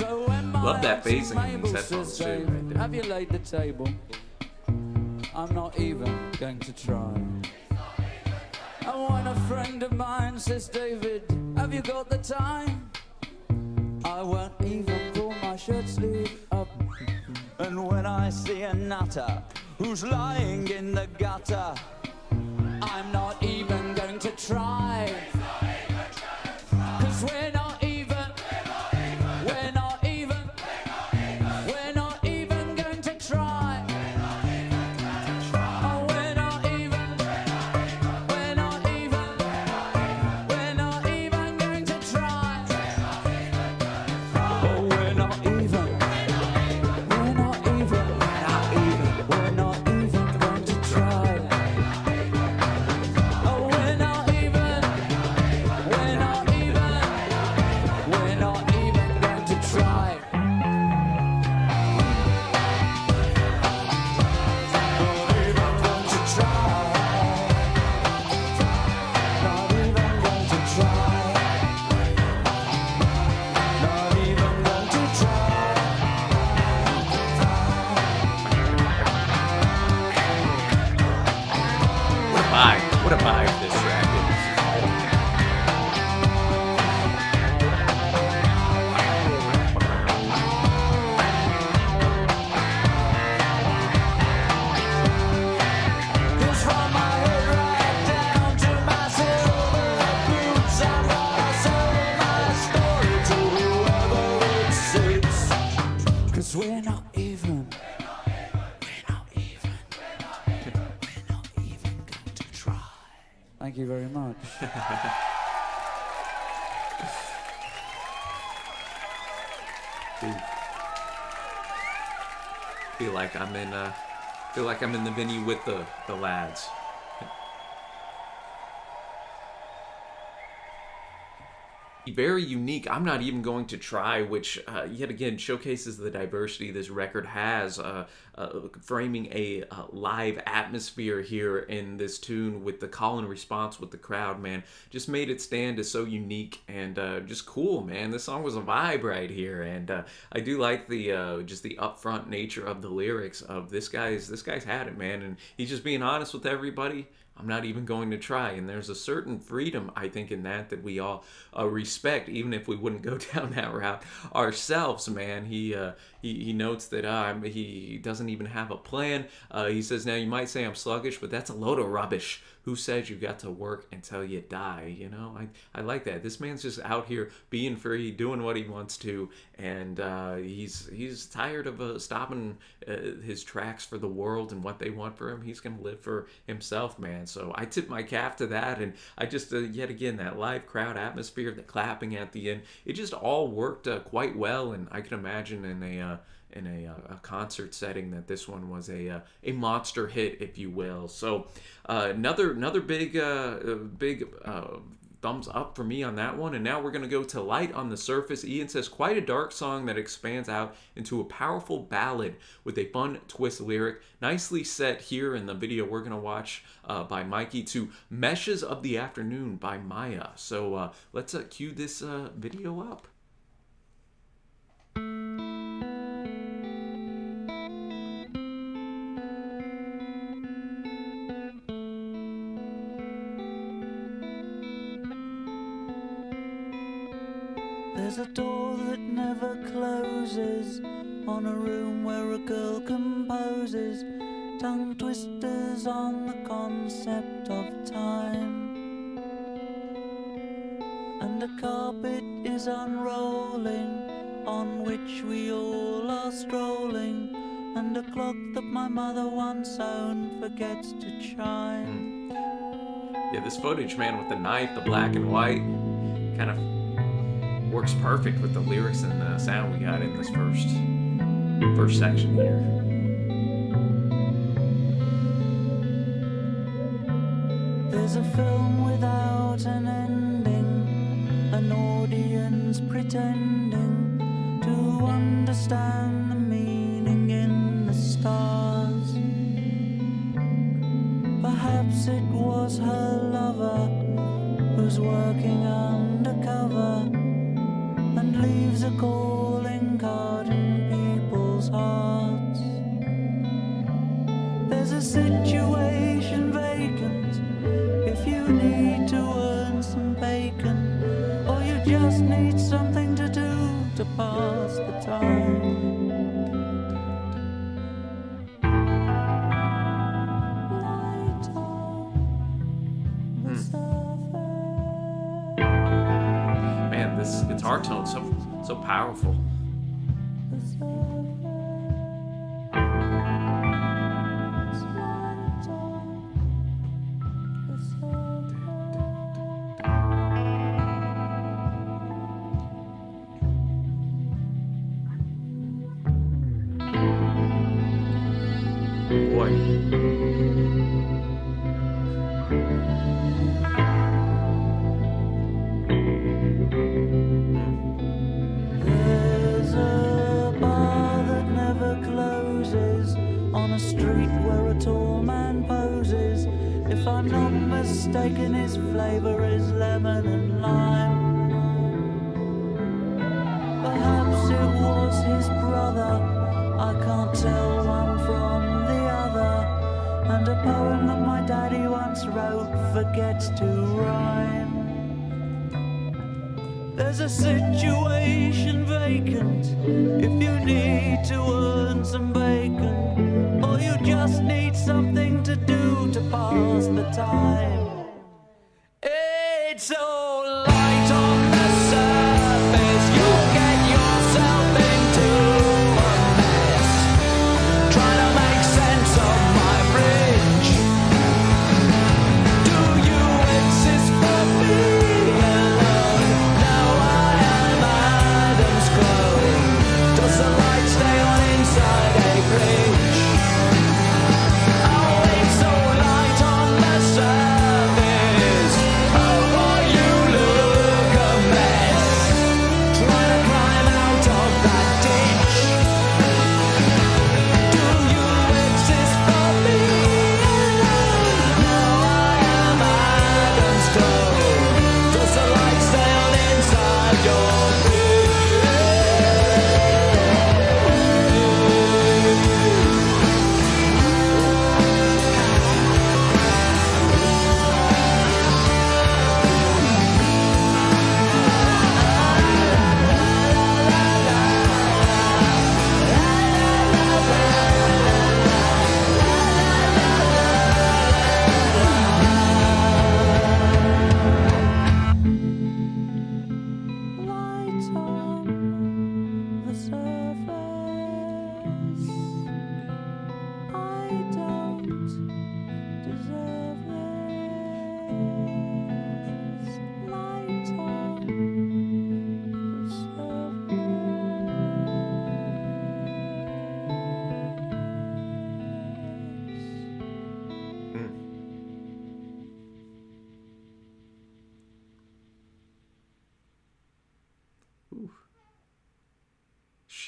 Love that phasing in these too, right. Have you laid the table? I'm not even going to try. And when a friend of mine says, David, have you got the time? I won't even pull my shirt sleeve up. And when I see a nutter who's lying in the gutter, I'm not even going to try. I'm in uh feel like I'm in the venue with the the lads. Very unique. I'm not even going to try, which uh, yet again showcases the diversity this record has, uh, uh, framing a uh, live atmosphere here in this tune with the call and response with the crowd. Man, just made it stand as so unique and uh, just cool. Man, this song was a vibe right here, and uh, I do like the just the upfront nature of the lyrics of this guy's. This guy's had it, man, and he's just being honest with everybody I'm not even going to try. And there's a certain freedom, I think, in that that we all uh, respect, even if we wouldn't go down that route ourselves, man. He uh, he, he notes that uh, he doesn't even have a plan. Uh, he says, Now you might say I'm sluggish, but that's a load of rubbish. Who says you got to work until you die? You know, I, I like that. This man's just out here being free, doing what he wants to, and uh, he's he's tired of uh, stopping uh, his tracks for the world and what they want for him. He's to live for himself, man. So I tip my cap to that, and I just, uh, yet again, that live crowd atmosphere, the clapping at the end, it just all worked uh, quite well, and I can imagine in a uh, in a, uh, a, concert setting that this one was a uh, a monster hit, if you will. So uh, another another big uh, uh big uh, thumbs up for me on that one. And now we're gonna go to Light on the Surface. Ian says quite a dark song that expands out into a powerful ballad with a fun twist lyric, nicely set here in the video we're gonna watch by Mikey to Meshes of the Afternoon by Maya. So let's cue this video up. A door that never closes on a room where a girl composes tongue twisters on the concept of time. And a carpet is unrolling on which we all are strolling. And a clock that my mother once owned forgets to chime. Hmm. Yeah, this footage, man, with the knife, the black and white, kind of works perfect with the lyrics and the sound we got in this first first section here. There's a film without an ending, an audience pretending to understand the meaning in the stars. Perhaps it was her lover who's working need to earn some bacon, or you just need something to do to pass the time. Hmm. guitar tone so so powerful.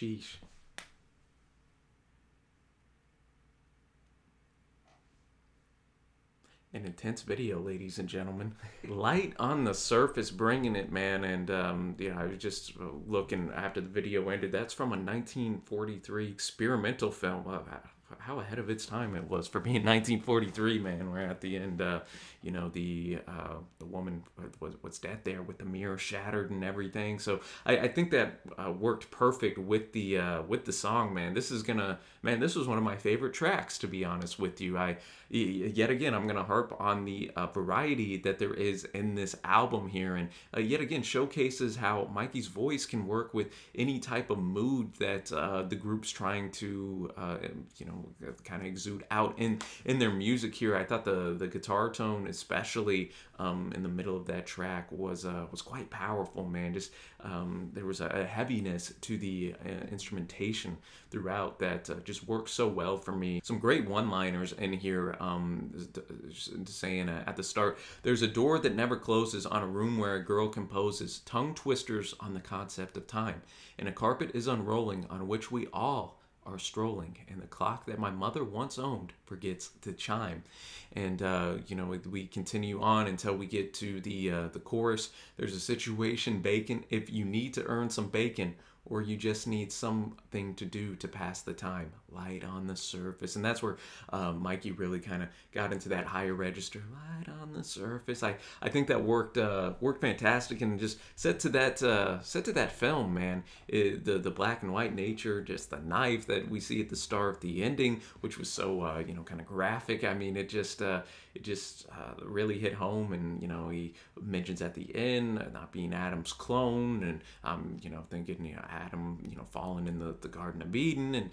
Sheesh. An intense video, ladies and gentlemen. Light on the surface, bringing it, man. And um, yeah, I was just uh, looking after the video ended. That's from a 1943 experimental film. How ahead of its time it was for being 1943, man. We're at the end, uh, you know, the uh, the woman was was dead there with the mirror shattered and everything. So I, I think that uh, worked perfect with the uh, with the song, man. This is gonna, man. This was one of my favorite tracks, to be honest with you. I yet again, I'm gonna harp on the uh, variety that there is in this album here, and uh, yet again showcases how Mikey's voice can work with any type of mood that the group's trying to, you know kind of exude out in in their music here. I thought the the guitar tone, especially um, in the middle of that track, was uh, was quite powerful. Man, just um, there was a, heaviness to the uh, instrumentation throughout that uh, just worked so well for me. Some great one-liners in here, um, saying uh, at the start, "There's a door that never closes on a room where a girl composes, tongue twisters on the concept of time, and a carpet is unrolling on which we all." Are strolling, and the clock that my mother once owned forgets to chime. And uh, you know, we continue on until we get to the uh, the chorus. There's a situation, bacon. If you need to earn some bacon, or you just need something to do to pass the time light on the surface. And that's where uh, mikey really kind of got into that higher register light on the surface. I i think that worked uh, worked fantastic and just set to that uh, set to that film man. It, the the black and white nature just the knife that we see at the start of the ending which was so uh, you know kind of graphic. I mean it just uh, it just uh, really hit home and you know he mentions at the end not being adam's clone and um you know thinking you know Adam, you know, falling in the, the Garden of Eden, and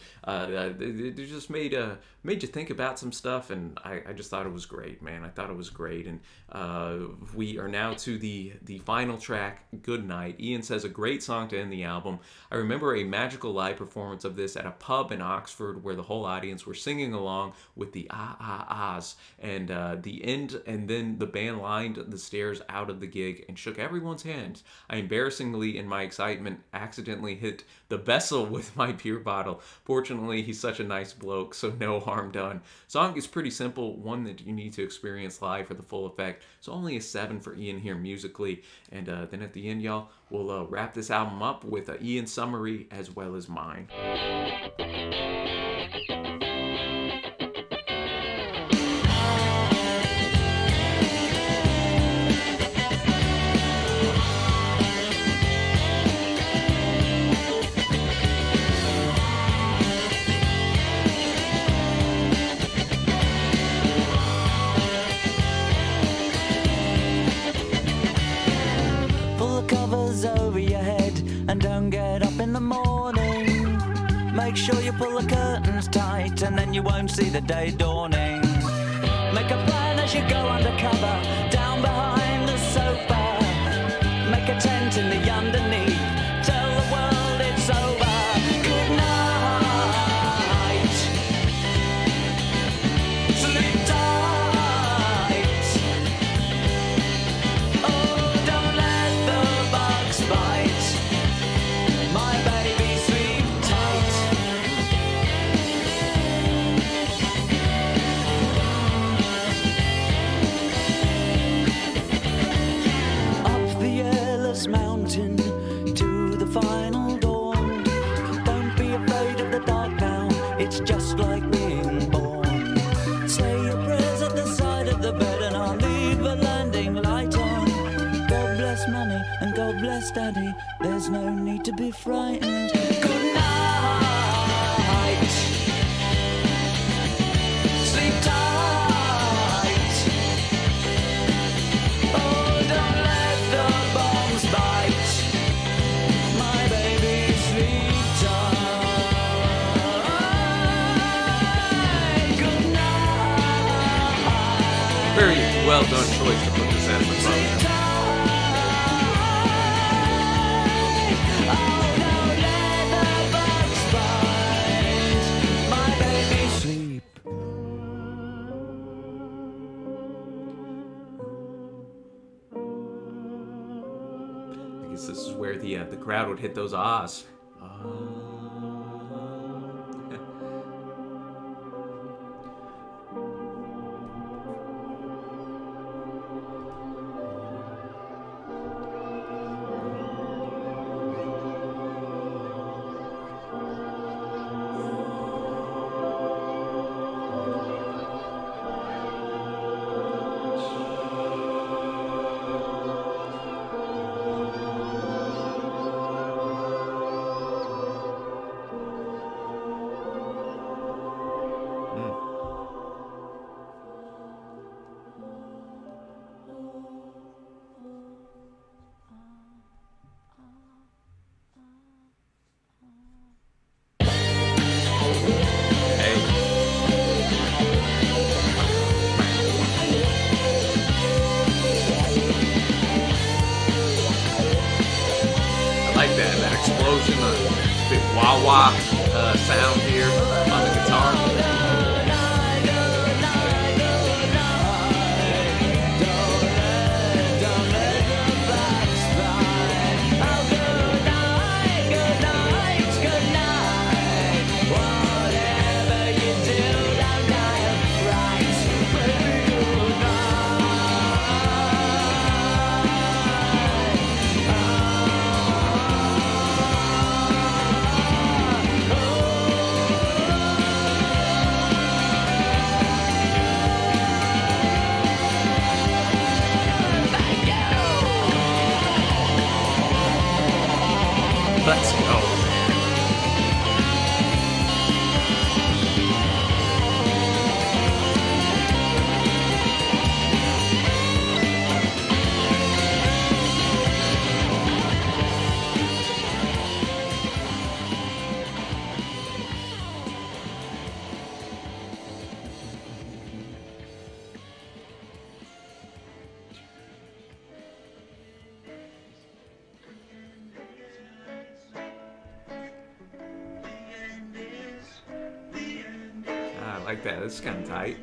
it, just made uh, made you think about some stuff, and I, I just thought it was great, man. I thought it was great, and uh, we are now to the the final track, "Good Night." Ian says a great song to end the album. I remember a magical live performance of this at a pub in Oxford, where the whole audience were singing along with the ah ah ahs, and uh, the end, and then the band lined the stairs out of the gig and shook everyone's hands. I embarrassingly, in my excitement, accidentally hit the vessel with my beer bottle. Fortunately, he's such a nice bloke, so no harm done. Song is pretty simple, one that you need to experience live for the full effect. So only a 7 for Ian here musically. And uh, then at the end, y'all, we'll uh, wrap this album up with uh, Ian's summary as well as mine. Sure you pull the curtains tight and then you won't see the day dawning. Make a plan as you go undercover, down behind the sofa. Make a tent in the underneath. There's no need to be frightened. Crowd would hit those ahs. Ah. That. This is kind of tight.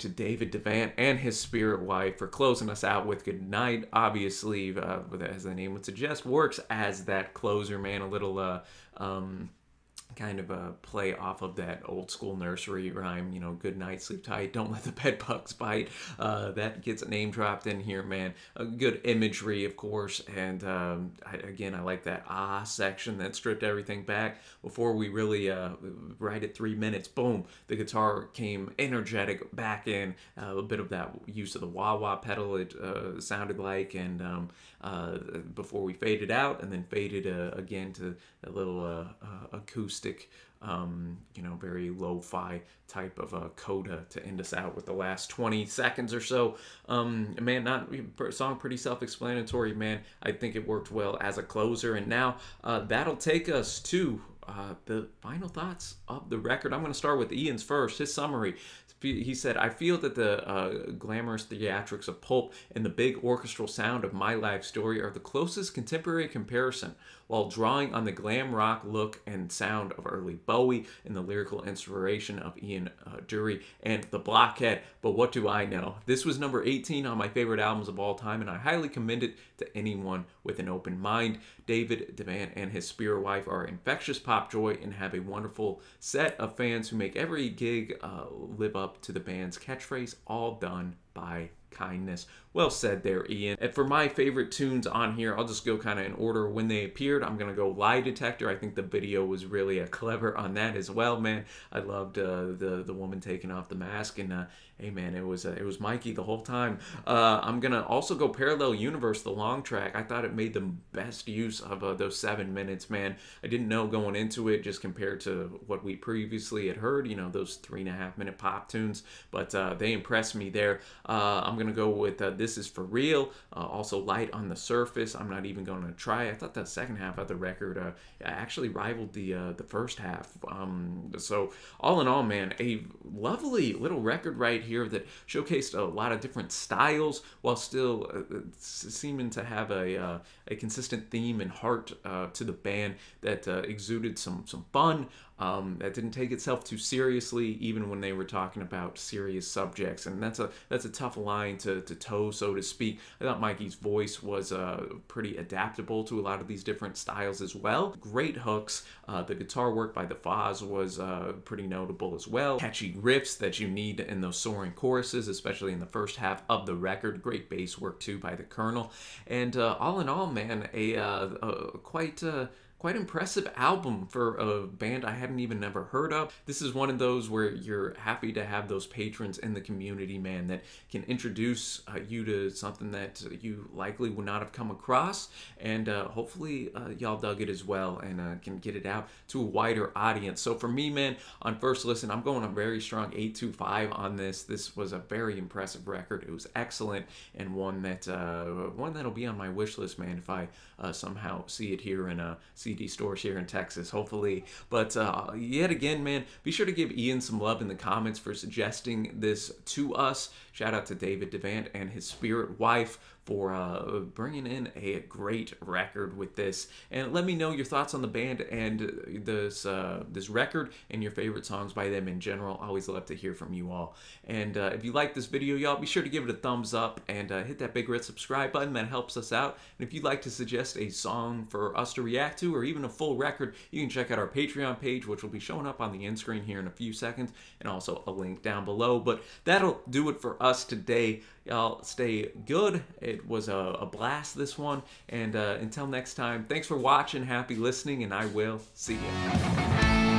To David Devant and his spirit wife for closing us out with Good Night. Obviously, uh, as the name would suggest, works as that closer, man. A little uh, um, kind of a play off of that old school nursery rhyme, you know, good night, sleep tight, don't let the bed bugs bite. Uh, that gets name dropped in here, man. A good imagery, of course, and um, I, again, I like that ah section that stripped everything back before we really, uh, right at three minutes, boom, the guitar came energetic back in. Uh, a bit of that use of the wah wah pedal, it uh, sounded like, and um, uh, before we faded out, and then faded uh, again to a little uh, uh, acoustic, um, you know, very lo-fi type of a coda to end us out with the last 20 seconds or so. Um, man, not song pretty self-explanatory, man. I think it worked well as a closer, and now uh, that'll take us to uh, the final thoughts of the record. I'm going to start with Ian's first. His summary. He said, I feel that the uh, glamorous theatrics of Pulp and the big orchestral sound of My Life Story are the closest contemporary comparison, while drawing on the glam rock look and sound of early Bowie and the lyrical inspiration of Ian uh, Dury and The Blockhead. But what do I know? This was number 18 on my favorite albums of all time, and I highly commend it to anyone with an open mind. David Devant and his spirit wife are infectious pop joy and have a wonderful set of fans who make every gig uh, live up to the band's catchphrase, all done by kindness. Well said there, Ian. And for my favorite tunes on here, I'll just go kind of in order when they appeared. I'm gonna go Lie Detector. I think the video was really uh, clever on that as well, man. I loved uh, the the woman taking off the mask, and uh, hey, man, it was uh, it was Mikey the whole time. Uh, I'm gonna also go Parallel Universe, the long track. I thought it made the best use of uh, those seven minutes, man. I didn't know going into it just compared to what we previously had heard. You know, those three and a half minute pop tunes, but they impressed me there. I'm gonna go with this is for real. Uh, also, light on the surface. I'm not even going to try. I thought the second half of the record uh, actually rivaled the uh, the first half. Um, so all in all, man, a lovely little record right here that showcased a lot of different styles while still uh, seeming to have a uh, a consistent theme and heart uh, to the band that exuded some some fun. Um, that didn't take itself too seriously, even when they were talking about serious subjects, and that's a that's a tough line to, to toe, so to speak. I thought Mikey's voice was uh, pretty adaptable to a lot of these different styles as well. Great hooks. Uh, the guitar work by the Foz was uh, pretty notable as well. Catchy riffs that you need in those soaring choruses, especially in the first half of the record. Great bass work too by the Colonel, and uh, all in all, man, a, a quite quite impressive album for a band I hadn't even never heard of. This is one of those where you're happy to have those patrons in the community, man, that can introduce uh, you to something that you likely would not have come across. And uh, hopefully, uh, y'all dug it as well and uh, can get it out to a wider audience. So for me, man, on first listen, I'm going a very strong 825 on this. This was a very impressive record. It was excellent and one that uh, one that'll be on my wish list, man. If I uh, somehow see it here in a CD stores here in Texas, hopefully. But uh, yet again, man, be sure to give Ian some love in the comments for suggesting this to us. Shout out to David Devant and his spirit wife for uh, bringing in a great record with this. And let me know your thoughts on the band and this uh, this record and your favorite songs by them in general. I always love to hear from you all. And uh, if you like this video, y'all, be sure to give it a thumbs up and uh, hit that big red subscribe button. That helps us out. And if you'd like to suggest a song for us to react to or even a full record, you can check out our Patreon page, which will be showing up on the end screen here in a few seconds, and also a link down below. But that'll do it for us today. Y'all stay good. It was a, a blast, this one. And uh, until next time, thanks for watching. Happy listening, and I will see you.